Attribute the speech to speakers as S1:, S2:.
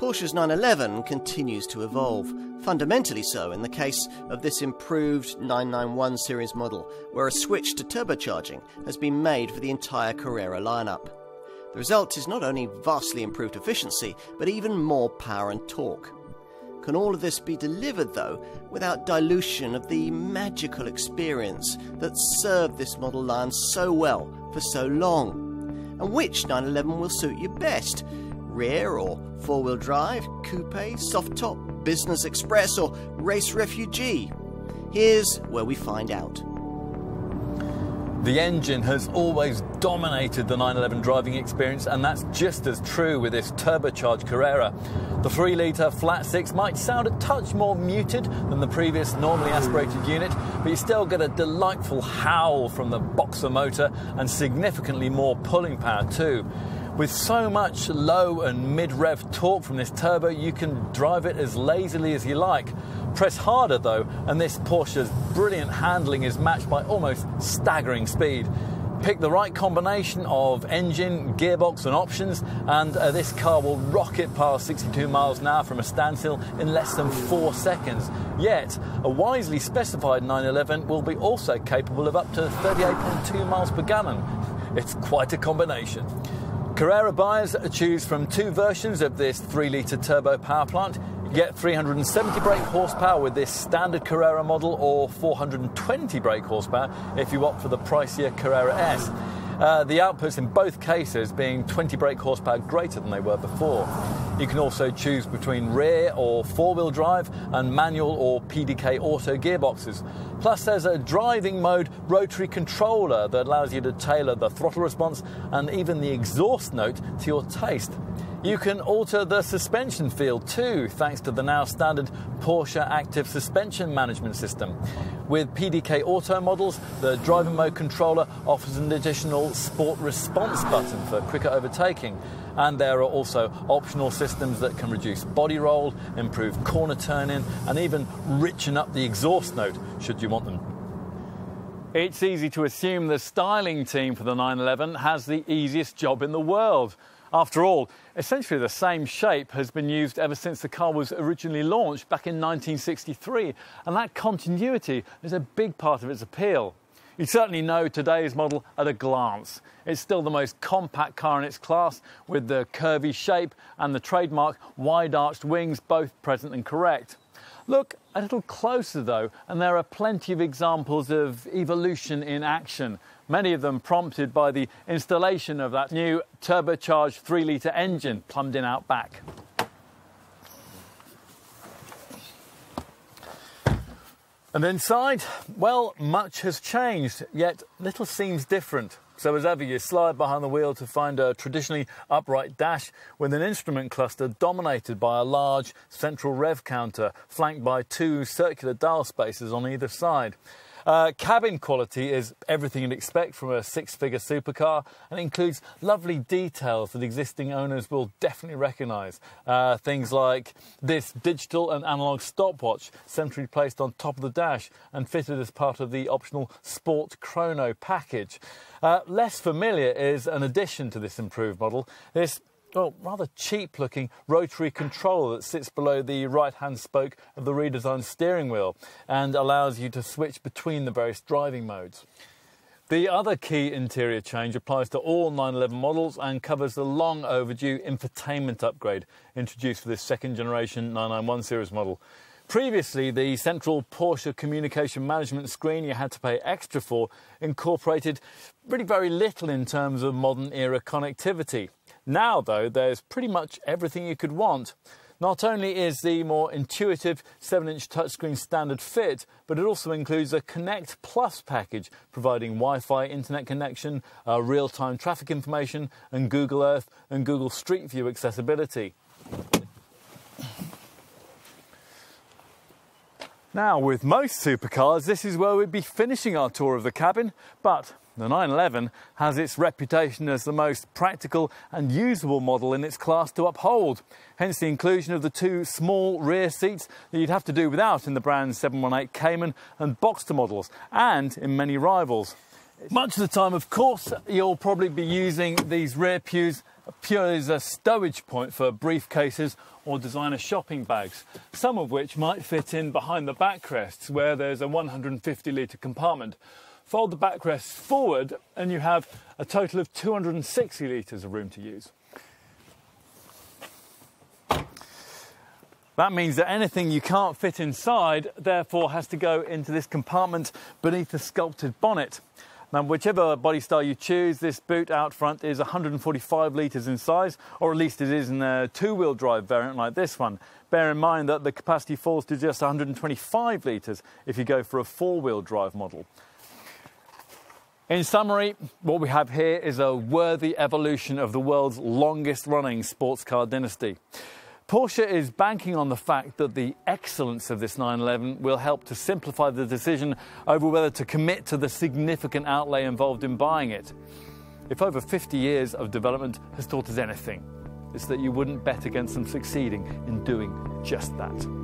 S1: Porsche's 911 continues to evolve, fundamentally so in the case of this improved 991 series model, where a switch to turbocharging has been made for the entire Carrera lineup. The result is not only vastly improved efficiency, but even more power and torque. Can all of this be delivered, though, without dilution of the magical experience that served this model line so well for so long? And which 911 will suit you best? Rear or four wheel drive, coupe, soft top, business express, or race refugee? Here's where we find out.
S2: The engine has always dominated the 911 driving experience, and that's just as true with this turbocharged Carrera. The 3 litre flat 6 might sound a touch more muted than the previous normally aspirated unit, but you still get a delightful howl from the boxer motor and significantly more pulling power too. With so much low and mid rev torque from this turbo, you can drive it as lazily as you like. Press harder though, and this Porsche's brilliant handling is matched by almost staggering speed. Pick the right combination of engine, gearbox, and options, and uh, this car will rocket past 62 miles an hour from a standstill in less than four seconds. Yet, a wisely specified 911 will be also capable of up to 38.2 miles per gallon. It's quite a combination. Carrera buyers choose from two versions of this 3 litre turbo power plant. You get 370 brake horsepower with this standard Carrera model or 420 brake horsepower if you opt for the pricier Carrera S. Uh, the outputs in both cases being 20 brake horsepower greater than they were before. You can also choose between rear or four wheel drive and manual or PDK auto gearboxes. Plus, there's a driving mode rotary controller that allows you to tailor the throttle response and even the exhaust note to your taste. You can alter the suspension feel too, thanks to the now standard Porsche Active Suspension Management System. With PDK Auto models, the driving mode controller offers an additional Sport Response button for quicker overtaking. And there are also optional systems that can reduce body roll, improve corner turning, and even richen up the exhaust note should you want them. It's easy to assume the styling team for the 911 has the easiest job in the world. After all, essentially the same shape has been used ever since the car was originally launched back in 1963, and that continuity is a big part of its appeal. You certainly know today's model at a glance. It's still the most compact car in its class, with the curvy shape and the trademark wide arched wings both present and correct. Look a little closer though, and there are plenty of examples of evolution in action many of them prompted by the installation of that new turbocharged 3 litre engine plumbed in out back. And inside, well, much has changed, yet little seems different. So, as ever, you slide behind the wheel to find a traditionally upright dash with an instrument cluster dominated by a large central rev counter flanked by two circular dial spaces on either side. Uh, cabin quality is everything you'd expect from a six figure supercar and includes lovely details that existing owners will definitely recognise. Uh, things like this digital and analogue stopwatch centrally placed on top of the dash and fitted as part of the optional Sport Chrono package. Uh, less familiar is an addition to this improved model. This well, rather cheap looking rotary controller that sits below the right hand spoke of the redesigned steering wheel and allows you to switch between the various driving modes. The other key interior change applies to all 911 models and covers the long overdue infotainment upgrade introduced for this second generation 991 series model. Previously, the central Porsche communication management screen you had to pay extra for incorporated really very little in terms of modern era connectivity. Now, though, there's pretty much everything you could want. Not only is the more intuitive 7 inch touchscreen standard fit, but it also includes a Connect Plus package providing Wi Fi internet connection, uh, real time traffic information, and Google Earth and Google Street View accessibility. Now, with most supercars, this is where we'd be finishing our tour of the cabin, but the 911 has its reputation as the most practical and usable model in its class to uphold, hence the inclusion of the two small rear seats that you'd have to do without in the brand's 718 Cayman and Boxster models, and in many rivals. Much of the time, of course, you'll probably be using these rear pews purely as a stowage point for briefcases or designer shopping bags, some of which might fit in behind the backrests where there's a 150 litre compartment. Fold the backrests forward and you have a total of 260 litres of room to use. That means that anything you can't fit inside therefore has to go into this compartment beneath the sculpted bonnet. Now, whichever body style you choose, this boot out front is 145 litres in size, or at least it is in a two-wheel drive variant like this one. Bear in mind that the capacity falls to just 125 litres if you go for a four-wheel drive model. In summary, what we have here is a worthy evolution of the world's longest running sports car dynasty. Porsche is banking on the fact that the excellence of this 911 will help to simplify the decision over whether to commit to the significant outlay involved in buying it. If over 50 years of development has taught us anything, it's that you wouldn't bet against them succeeding in doing just that.